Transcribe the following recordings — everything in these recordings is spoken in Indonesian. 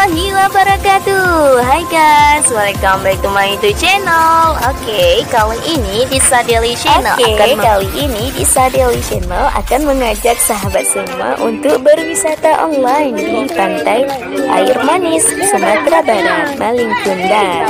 warahmatullahi wabarakatuh. Hai guys, welcome back to my YouTube channel. Oke, okay, kali ini di Sadeli Channel okay, akan kali ini di Sadeli Channel akan mengajak sahabat semua untuk berwisata online di pantai Air Manis, Sumatera Barat, Malingkundang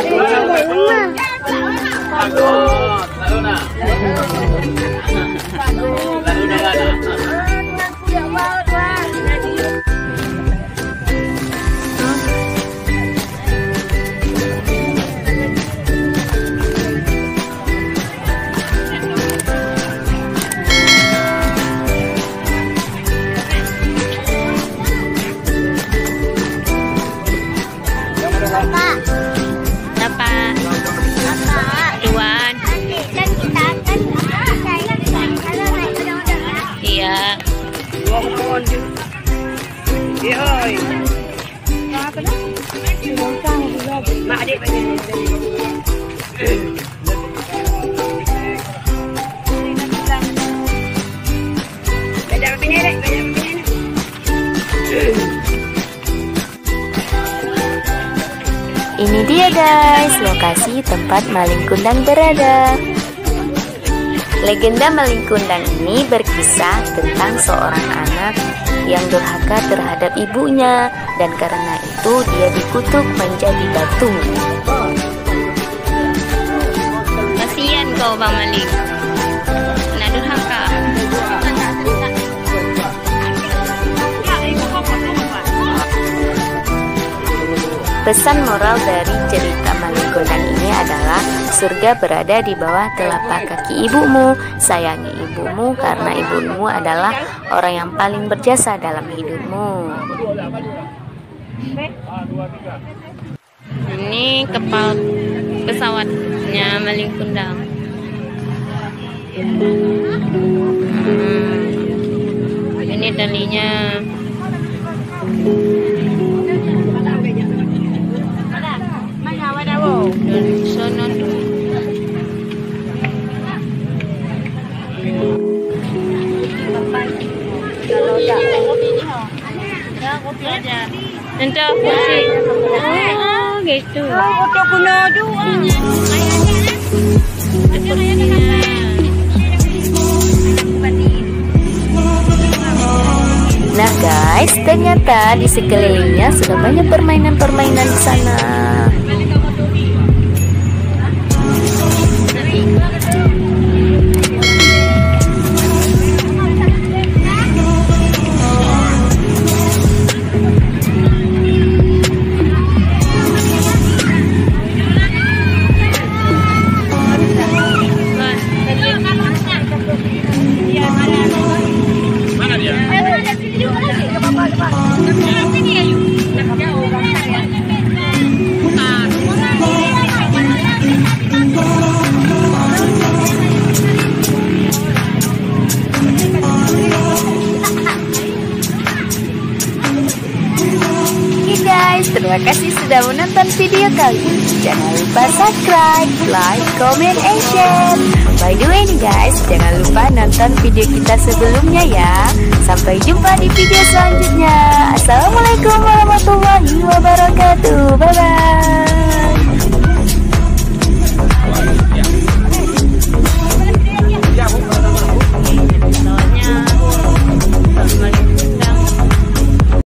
Ini dia guys, lokasi tempat maling kundang berada. Legenda maling kundang ini berkisah tentang seorang anak yang durhaka terhadap ibunya dan karena itu dia dikutuk menjadi batu. Kasihan kau Bang Malik. Durhaka. Pesan moral dari cerita Kundang ini adalah surga berada di bawah telapak kaki ibumu. Sayangi ibumu karena ibumu adalah orang yang paling berjasa dalam hidupmu. Ini kepal pesawatnya Maling Kundang. Hmm. Ini Oh, gitu. Juga. Nah guys, ternyata di sekelilingnya sudah banyak permainan-permainan di sana. guys, terima kasih sudah menonton video kali ini. Jangan lupa subscribe, like, comment, and share. By the way nih guys, jangan lupa nonton video kita sebelumnya ya. Sampai jumpa di video selanjutnya. Assalamualaikum warahmatullahi wabarakatuh. Bye-bye.